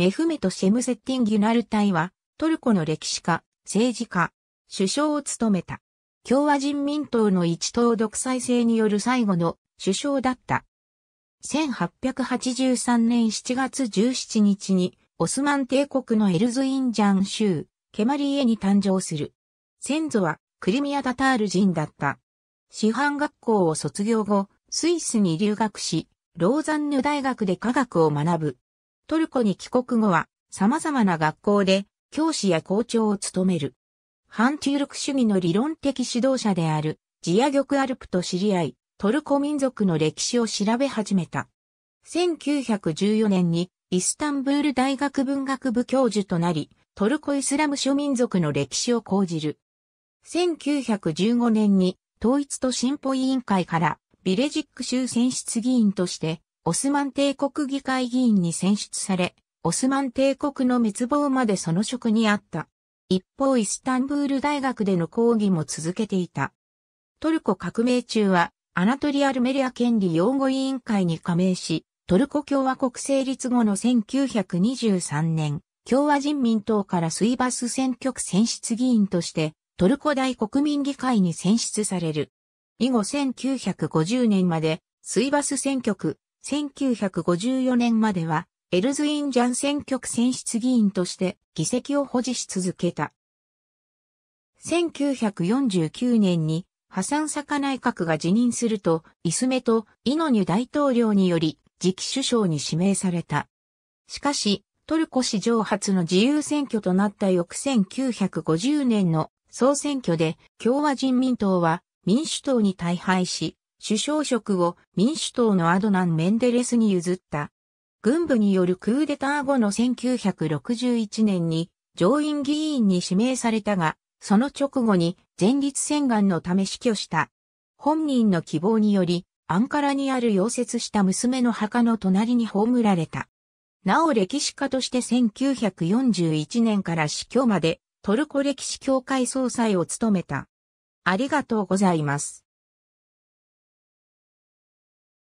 メフメト・シェムセッティン・ギュナルタイは、トルコの歴史家、政治家、首相を務めた。共和人民党の一党独裁制による最後の首相だった。1883年7月17日に、オスマン帝国のエルズインジャン州、ケマリエに誕生する。先祖はクリミアタタール人だった。師範学校を卒業後、スイスに留学し、ローザンヌ大学で科学を学ぶ。トルコに帰国後は、様々な学校で教師や校長を務める。反中力主義の理論的指導者である。ジアギョクアルプと知り合い、トルコ民族の歴史を調べ始めた。1914年に。イスタンブール大学文学部教授となり、トルコイスラム諸民族の歴史を講じる。1915年に。統一と進歩委員会から。ビレジック州選出議員として。オスマン帝国議会議員に選出され、オスマン帝国の滅亡までその職にあった。一方イスタンブール大学での講義も続けていた。トルコ革命中はアナトリアルメリア権利擁護委員会に加盟し、トルコ共和国成立後の1923年、共和人民党からスイバス選挙区選出議員として、トルコ大国民議会に選出される。以後1950年まで、スイバス選挙区、1954年までは、エルズインジャン選挙区選出議員として議席を保持し続けた。1949年にハサンサカ内閣が辞任すると、イスメとイノニュ大統領により次期首相に指名された。しかし、トルコ史上初の自由選挙となった翌1950年の総選挙で共和人民党は民主党に大敗し、首相職を民主党のアドナン・メンデレスに譲った。軍部によるクーデター後の1961年に上院議員に指名されたが、その直後に前立腺がんのため死去した。本人の希望により、アンカラにある溶接した娘の墓の隣に葬られた。なお歴史家として1941年から死去までトルコ歴史協会総裁を務めた。ありがとうございます。